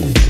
Listen.